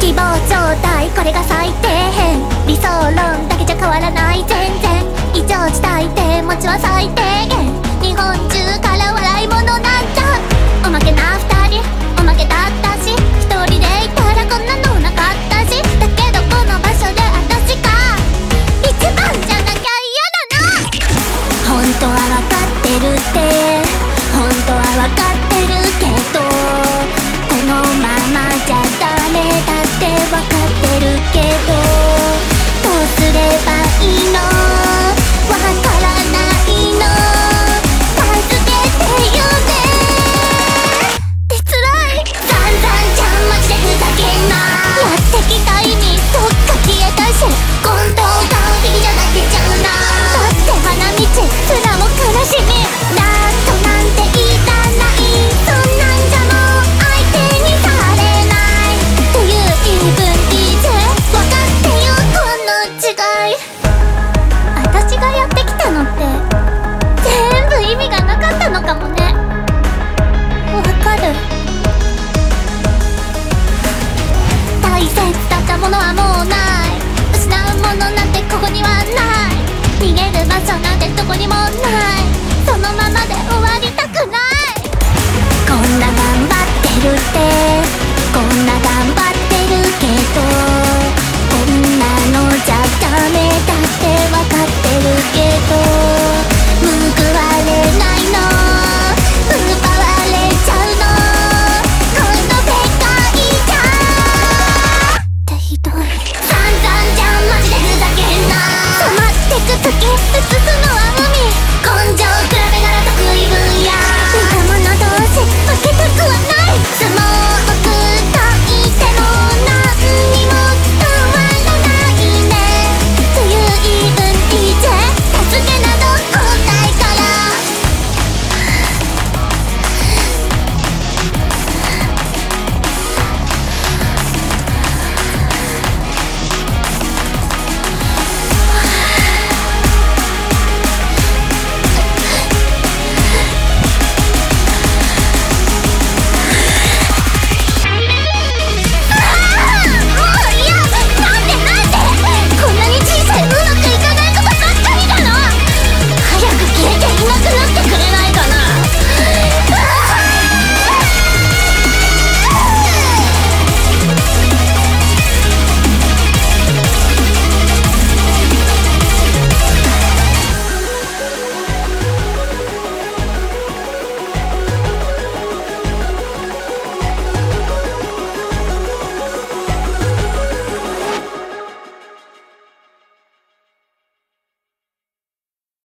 希望状態これが最低限。理想論だけじゃ変わらない。全然。にもな